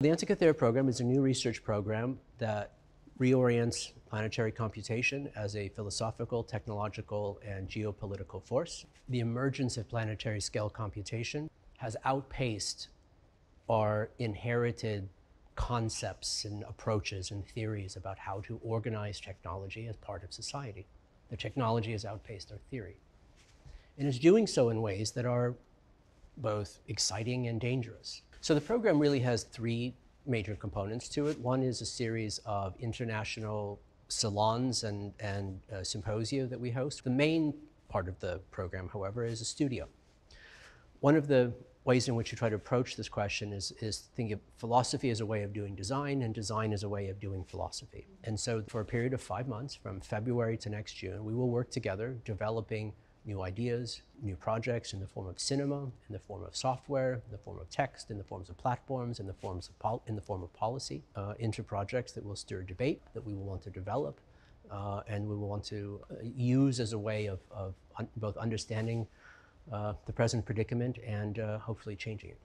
The Antikythera program is a new research program that reorients planetary computation as a philosophical, technological, and geopolitical force. The emergence of planetary scale computation has outpaced our inherited concepts and approaches and theories about how to organize technology as part of society. The technology has outpaced our theory. And is doing so in ways that are both exciting and dangerous. So the program really has three major components to it. One is a series of international salons and, and uh, symposia that we host. The main part of the program, however, is a studio. One of the ways in which we try to approach this question is, is think of philosophy as a way of doing design and design as a way of doing philosophy. And so for a period of five months, from February to next June, we will work together developing new ideas, new projects in the form of cinema, in the form of software, in the form of text, in the forms of platforms, in the forms of in the form of policy, uh, into projects that will stir debate, that we will want to develop, uh, and we will want to uh, use as a way of, of un both understanding uh, the present predicament and uh, hopefully changing it.